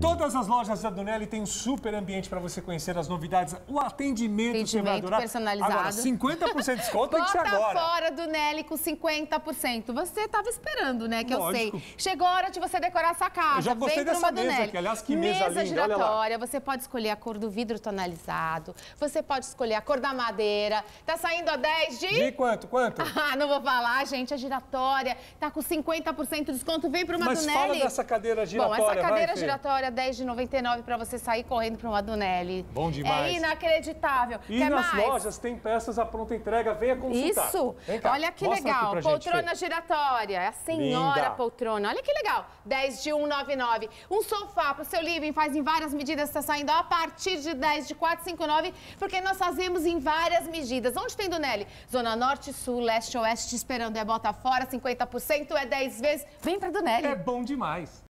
Todas as lojas da Donelli têm um super ambiente para você conhecer as novidades. O atendimento, você vai Atendimento adorar. personalizado. Agora, 50% de desconto tem que ser agora. fora do Nelly com 50%. Você estava esperando, né? Que Lógico. eu sei. Chegou a hora de você decorar essa casa. Eu já gostei dessa uma mesa Dunelly. aqui. Aliás, que mesa linda, olha lá. giratória. Você pode escolher a cor do vidro tonalizado. Você pode escolher a cor da madeira. Tá saindo a 10 de... De quanto? Quanto? Ah, não vou falar, gente. A giratória tá com 50% de desconto. Vem para uma Mas Dunelly. fala dessa cadeira Bom, giratória, essa cadeira vai, Fê. Giratória 10 de 99 para você sair correndo para uma Dunelli. Bom demais. É inacreditável. E Quer nas mais? lojas tem peças à pronta entrega. Venha consultar. Isso! Vem cá, Olha que mostra legal. gente, poltrona Fê. giratória. É a senhora Linda. poltrona. Olha que legal. 10 de 199. Um sofá pro seu living faz em várias medidas. Está saindo a partir de 10 de 459, porque nós fazemos em várias medidas. Onde tem Dunelli? Zona Norte, Sul, Leste, Oeste te esperando. É bota fora, 50%, é 10 vezes. Vem pra Dunelli. É bom demais.